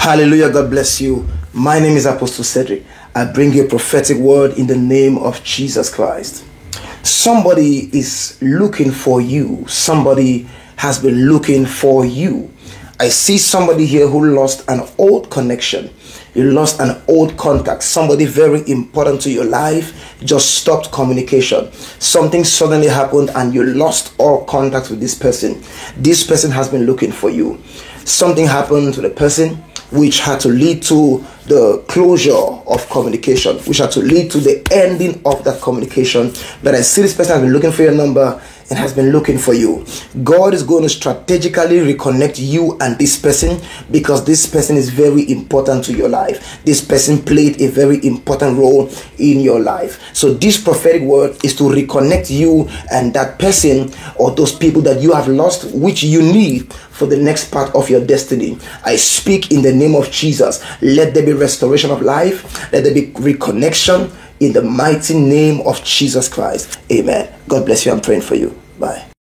Hallelujah. God bless you. My name is Apostle Cedric. I bring you a prophetic word in the name of Jesus Christ. Somebody is looking for you. Somebody has been looking for you. I see somebody here who lost an old connection. You lost an old contact. Somebody very important to your life just stopped communication. Something suddenly happened and you lost all contact with this person. This person has been looking for you. Something happened to the person which had to lead to the closure of communication, which had to lead to the ending of that communication. But I see this person has been looking for your number and has been looking for you. God is going to strategically reconnect you and this person because this person is very important to your life. This person played a very important role in your life. So, this prophetic word is to reconnect you and that person or those people that you have lost, which you need for the next part of your destiny. I speak in the name of Jesus. Let there be restoration of life, let there be reconnection in the mighty name of Jesus Christ. Amen. God bless you. I'm praying for you. Bye.